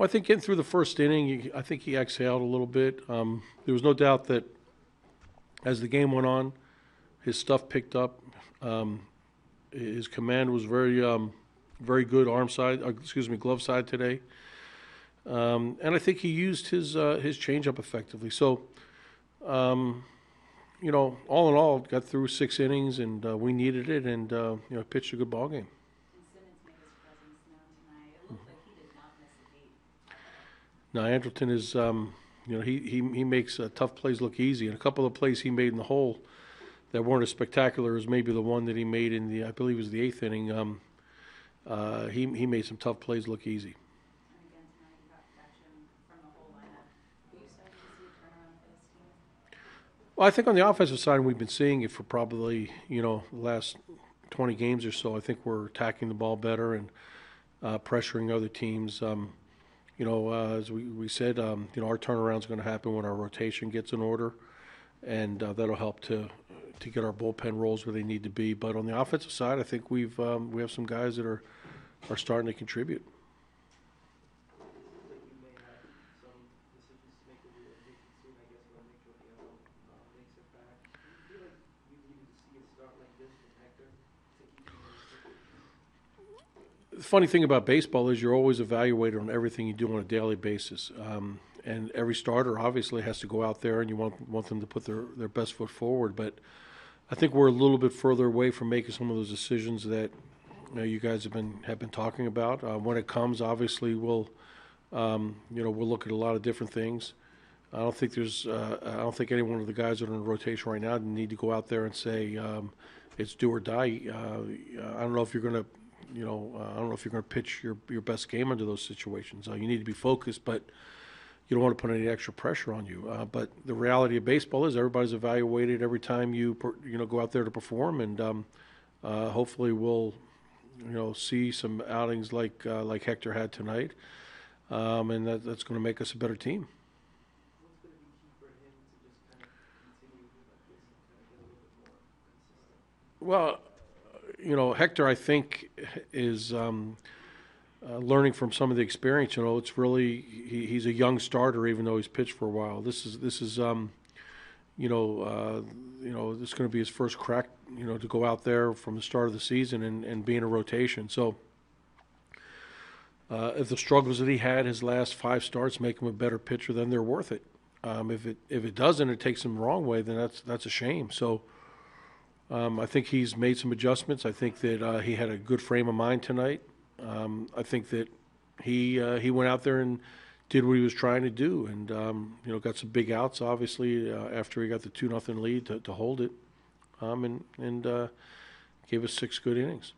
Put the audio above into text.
Well, I think getting through the first inning, I think he exhaled a little bit. Um, there was no doubt that as the game went on, his stuff picked up. Um, his command was very, um, very good arm side, uh, excuse me, glove side today. Um, and I think he used his uh, his changeup effectively. So, um, you know, all in all, got through six innings, and uh, we needed it, and uh, you know, pitched a good ball game. And Simmons made his presence known tonight. It looked like he did not miss a beat. Now, Andrelton is, um, you know, he, he, he makes uh, tough plays look easy. And a couple of plays he made in the hole that weren't as spectacular as maybe the one that he made in the, I believe it was the eighth inning. Um, uh, he, he made some tough plays look easy. Well, I think on the offensive side, we've been seeing it for probably, you know, the last 20 games or so. I think we're attacking the ball better and uh, pressuring other teams. Um, you know, uh, as we, we said, um, you know, our turnaround's going to happen when our rotation gets in order, and uh, that'll help to to get our bullpen roles where they need to be. But on the offensive side, I think we've um, we have some guys that are are starting to contribute. The funny thing about baseball is you're always evaluated on everything you do on a daily basis. Um, and every starter obviously has to go out there and you want, want them to put their, their best foot forward. But I think we're a little bit further away from making some of those decisions that you, know, you guys have been, have been talking about. Uh, when it comes, obviously, we'll, um, you know, we'll look at a lot of different things. I don't think there's, uh, I don't think any one of the guys that are in rotation right now need to go out there and say, um, it's do or die. Uh, I don't know if you're going to, you know, uh, I don't know if you're going to pitch your, your best game under those situations. Uh, you need to be focused, but you don't want to put any extra pressure on you. Uh, but the reality of baseball is everybody's evaluated every time you, per, you know, go out there to perform, and um, uh, hopefully we'll, you know, see some outings like uh, like Hector had tonight, um, and that, that's going to make us a better team. Well, you know, Hector, I think, is um, uh, learning from some of the experience. You know, it's really he, he's a young starter, even though he's pitched for a while. This is this is um, you know, uh, you know, this is going to be his first crack. You know, to go out there from the start of the season and, and be in a rotation. So. Uh, if the struggles that he had his last five starts make him a better pitcher, then they're worth it. Um, if it if it doesn't, it takes him the wrong way, then that's that's a shame. So, um, I think he's made some adjustments. I think that uh, he had a good frame of mind tonight. Um, I think that he uh, he went out there and did what he was trying to do, and um, you know got some big outs. Obviously, uh, after he got the two nothing lead to, to hold it, um, and and uh, gave us six good innings.